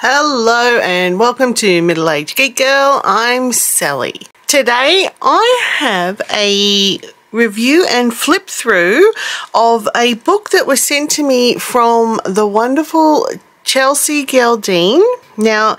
Hello and welcome to Middle Age Geek Girl. I'm Sally. Today I have a review and flip through of a book that was sent to me from the wonderful Chelsea Geldean. Now,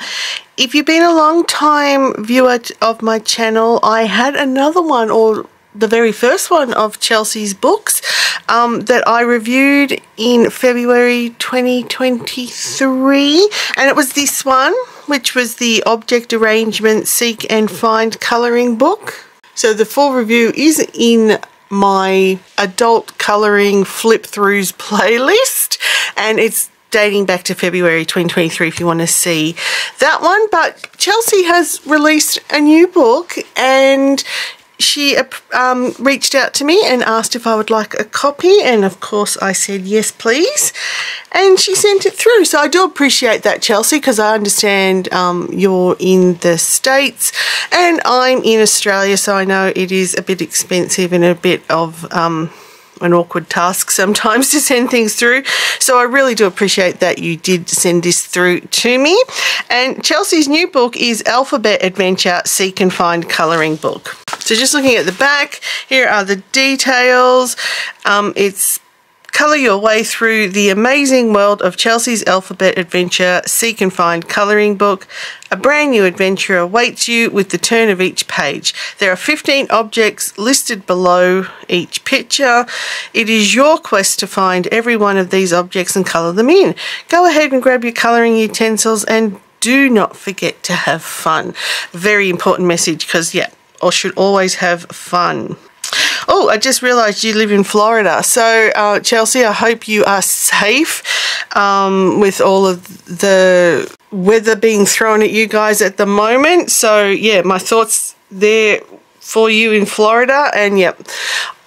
if you've been a long time viewer of my channel, I had another one or the very first one of Chelsea's books um, that I reviewed in February 2023 and it was this one which was the Object Arrangement Seek and Find colouring book. So the full review is in my adult colouring flip throughs playlist and it's dating back to February 2023 if you want to see that one but Chelsea has released a new book and she um, reached out to me and asked if I would like a copy and of course I said yes please and she sent it through so I do appreciate that Chelsea because I understand um, you're in the States and I'm in Australia so I know it is a bit expensive and a bit of um, an awkward task sometimes to send things through. So I really do appreciate that you did send this through to me. And Chelsea's new book is Alphabet Adventure Seek and Find Colouring Book. So just looking at the back, here are the details. Um, it's Colour your way through the amazing world of Chelsea's Alphabet Adventure Seek and Find colouring book. A brand new adventure awaits you with the turn of each page. There are 15 objects listed below each picture. It is your quest to find every one of these objects and colour them in. Go ahead and grab your colouring utensils and do not forget to have fun. Very important message because, yeah, or should always have fun. Oh, I just realised you live in Florida. So, uh, Chelsea, I hope you are safe um, with all of the weather being thrown at you guys at the moment. So, yeah, my thoughts there for you in Florida. And, yep,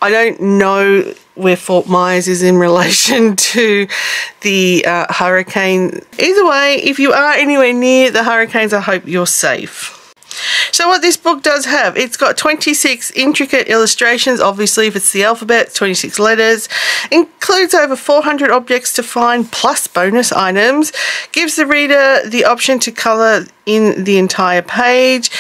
I don't know where Fort Myers is in relation to the uh, hurricane. Either way, if you are anywhere near the hurricanes, I hope you're safe. So what this book does have, it's got 26 intricate illustrations, obviously if it's the alphabet, 26 letters, includes over 400 objects to find plus bonus items, gives the reader the option to colour in the entire page,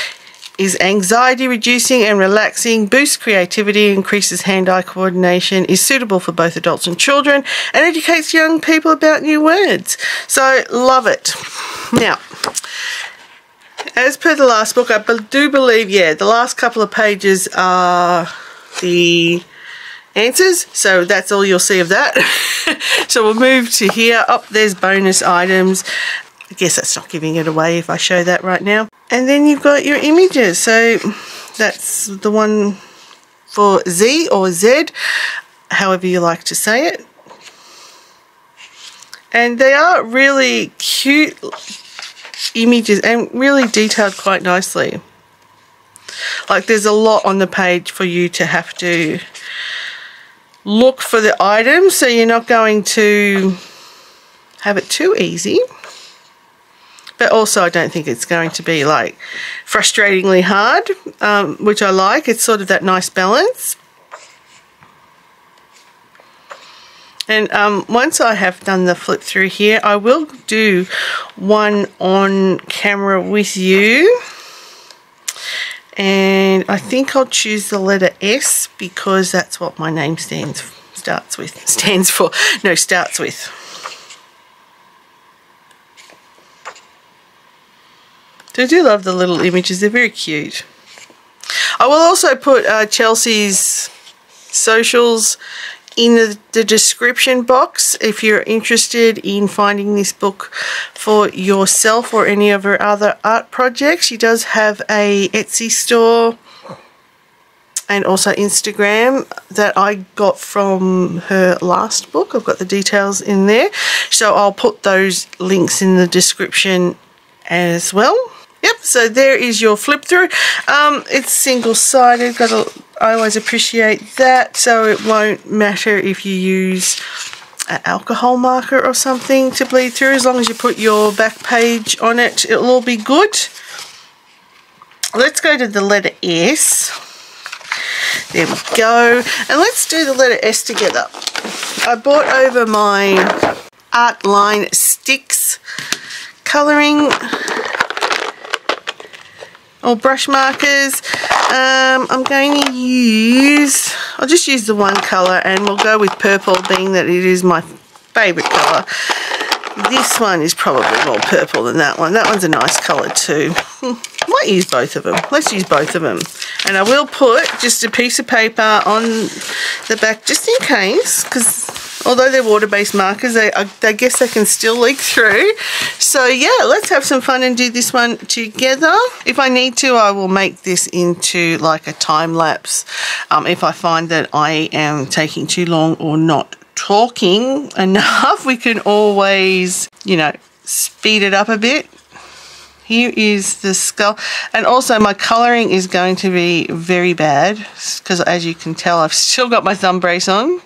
is anxiety reducing and relaxing, boosts creativity, increases hand-eye coordination, is suitable for both adults and children, and educates young people about new words. So love it. Now, as per the last book, I do believe, yeah, the last couple of pages are the answers. So that's all you'll see of that. so we'll move to here. Up, oh, there's bonus items. I guess that's not giving it away if I show that right now. And then you've got your images. So that's the one for Z or Z, however you like to say it. And they are really cute images and really detailed quite nicely. Like there's a lot on the page for you to have to look for the items so you're not going to have it too easy. But also I don't think it's going to be like frustratingly hard, um, which I like. It's sort of that nice balance. And um, once I have done the flip through here, I will do one on camera with you. And I think I'll choose the letter S because that's what my name stands starts with. Stands for, no, starts with. So I do love the little images. They're very cute. I will also put uh, Chelsea's socials in the, the, description box if you're interested in finding this book for yourself or any of her other art projects. She does have a Etsy store and also Instagram that I got from her last book. I've got the details in there. So I'll put those links in the description as well. Yep, so there is your flip through. Um, it's single-sided, got a I always appreciate that so it won't matter if you use an alcohol marker or something to bleed through. As long as you put your back page on it it'll all be good. Let's go to the letter S. There we go. And let's do the letter S together. I bought over my Artline Stix colouring or brush markers. Um, I'm going to use, I'll just use the one colour and we'll go with purple being that it is my favourite colour. This one is probably more purple than that one. That one's a nice colour too. Might use both of them. Let's use both of them. And I will put just a piece of paper on the back just in case because although they're water-based markers they, I, I, guess they can still leak through. So yeah let's have some fun and do this one together. If I need to I will make this into like a time lapse um, if I find that I am taking too long or not talking enough we can always you know speed it up a bit. Here is the skull. And also my coloring is going to be very bad because as you can tell I've still got my thumb brace on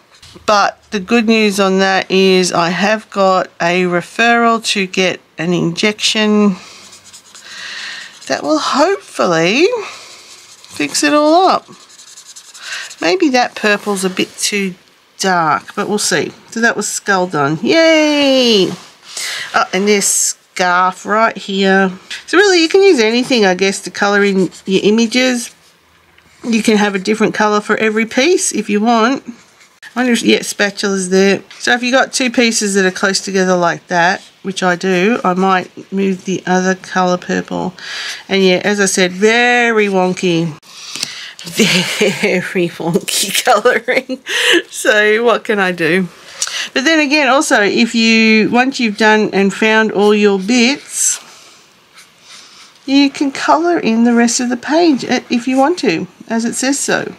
but the good news on that is I have got a referral to get an injection that will hopefully fix it all up. Maybe that purple's a bit too dark, but we'll see. So that was skull done. Yay! Oh, and this scarf right here. So really you can use anything, I guess, to colour in your images. You can have a different colour for every piece if you want. Wonder if, yeah, spatulas there. So if you got two pieces that are close together like that, which I do, I might move the other colour purple. And yeah, as I said, very wonky. Very wonky colouring. so what can I do? But then again, also, if you, once you've done and found all your bits, you can colour in the rest of the page uh, if you want to, as it says so.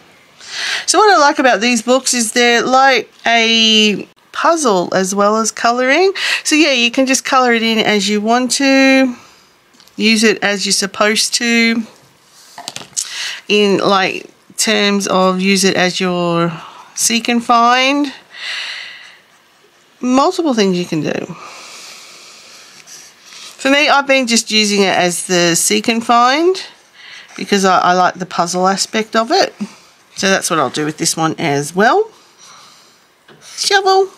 So what I like about these books is they're like a puzzle as well as colouring. So yeah, you can just colour it in as you want to, use it as you're supposed to, in like terms of use it as your seek and find. Multiple things you can do. For me, I've been just using it as the seek and find because I, I like the puzzle aspect of it. So that's what I'll do with this one as well. Shovel.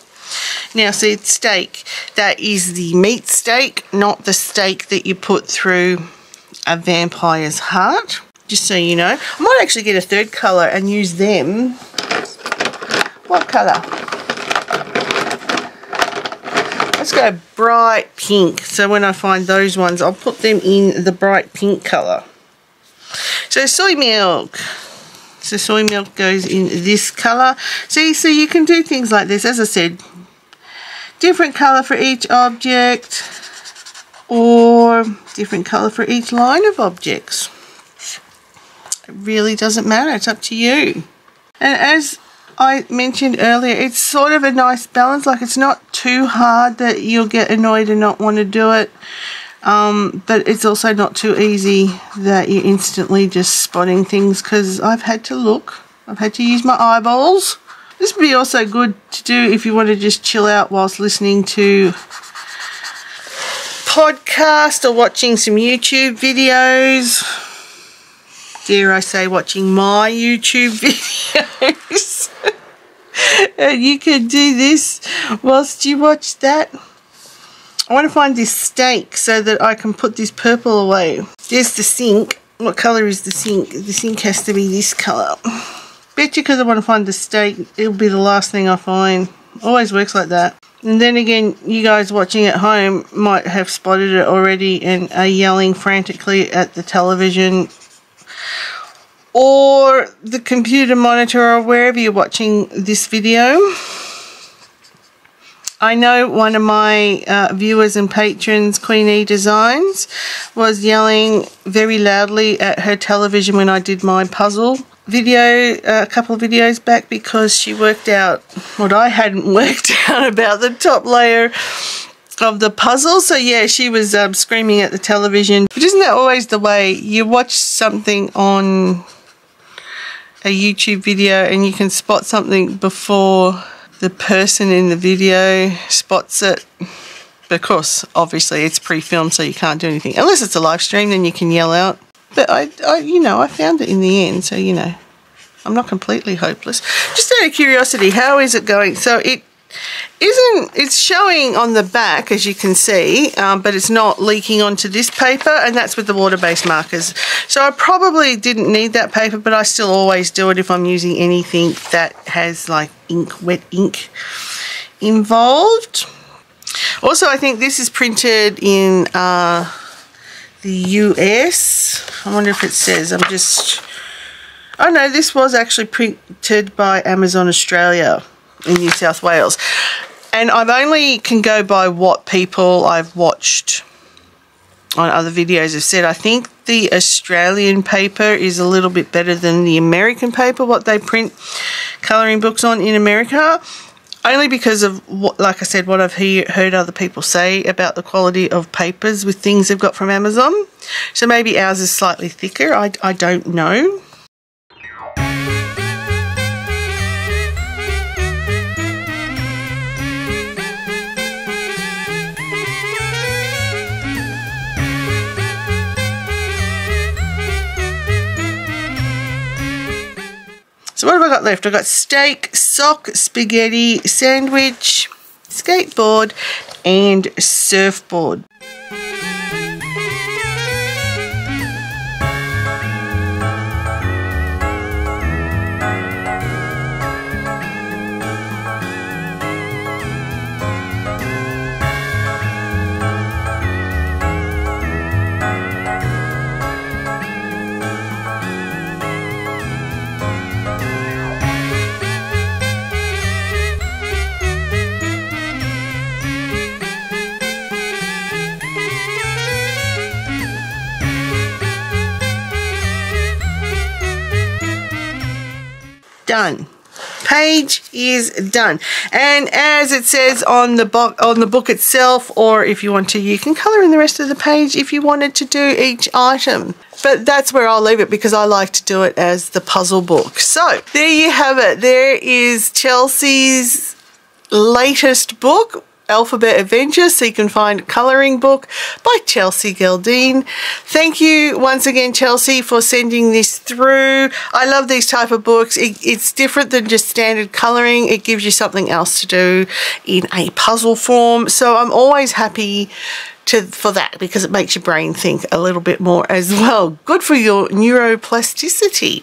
Now see it's steak, that is the meat steak, not the steak that you put through a vampire's heart. Just so you know. I might actually get a third colour and use them. What colour? Let's go bright pink. So when I find those ones, I'll put them in the bright pink colour. So soy milk. So soy milk goes in this colour. See, so you can do things like this. As I said, different colour for each object or different colour for each line of objects. It really doesn't matter. It's up to you. And as I mentioned earlier, it's sort of a nice balance. Like it's not too hard that you'll get annoyed and not want to do it. Um, but it's also not too easy that you're instantly just spotting things because I've had to look. I've had to use my eyeballs. This would be also good to do if you want to just chill out whilst listening to podcast or watching some YouTube videos. Dare I say watching my YouTube videos. and you can do this whilst you watch that. I want to find this steak so that I can put this purple away. There's the sink. What colour is the sink? The sink has to be this colour. Bet you because I want to find the steak, it'll be the last thing I find. Always works like that. And then again, you guys watching at home might have spotted it already and are yelling frantically at the television or the computer monitor or wherever you're watching this video. I know one of my uh, viewers and patrons, Queen E Designs, was yelling very loudly at her television when I did my puzzle video uh, a couple of videos back because she worked out what I hadn't worked out about the top layer of the puzzle. So yeah, she was um, screaming at the television. But isn't that always the way? You watch something on a YouTube video and you can spot something before the person in the video spots it because obviously it's pre-filmed so you can't do anything. Unless it's a live stream then you can yell out. But I, I you know I found it in the end so you know I'm not completely hopeless. Just out of curiosity how is it going? So it isn't it's showing on the back as you can see um, but it's not leaking onto this paper and that's with the water-based markers. So I probably didn't need that paper but I still always do it if I'm using anything that has like ink wet ink involved. Also I think this is printed in uh, the US I wonder if it says I'm just oh no this was actually printed by Amazon Australia in New South Wales and I've only can go by what people I've watched on other videos have said. I think the Australian paper is a little bit better than the American paper, what they print colouring books on in America. Only because of, what, like I said, what I've hear, heard other people say about the quality of papers with things they've got from Amazon. So maybe ours is slightly thicker. I, I don't know. So what have I got left? I've got steak, sock, spaghetti, sandwich, skateboard, and surfboard. Done. Page is done. And as it says on the book on the book itself or if you want to you can color in the rest of the page if you wanted to do each item. But that's where I'll leave it because I like to do it as the puzzle book. So there you have it. There is Chelsea's latest book Alphabet Adventure Seek and Find Colouring Book by Chelsea Geldean. Thank you once again, Chelsea, for sending this through. I love these type of books. It, it's different than just standard colouring. It gives you something else to do in a puzzle form. So I'm always happy to, for that because it makes your brain think a little bit more as well. Good for your neuroplasticity.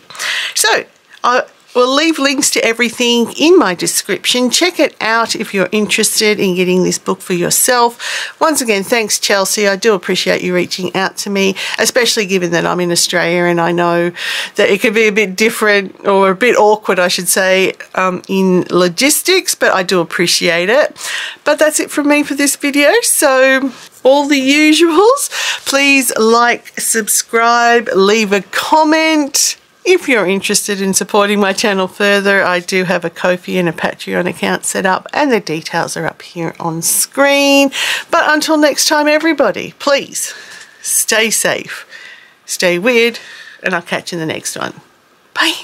So, I We'll leave links to everything in my description. Check it out if you're interested in getting this book for yourself. Once again, thanks, Chelsea. I do appreciate you reaching out to me, especially given that I'm in Australia and I know that it can be a bit different or a bit awkward, I should say, um, in logistics, but I do appreciate it. But that's it from me for this video. So all the usuals. Please like, subscribe, leave a comment if you're interested in supporting my channel further, I do have a Ko-fi and a Patreon account set up and the details are up here on screen. But until next time, everybody, please stay safe, stay weird, and I'll catch you in the next one. Bye.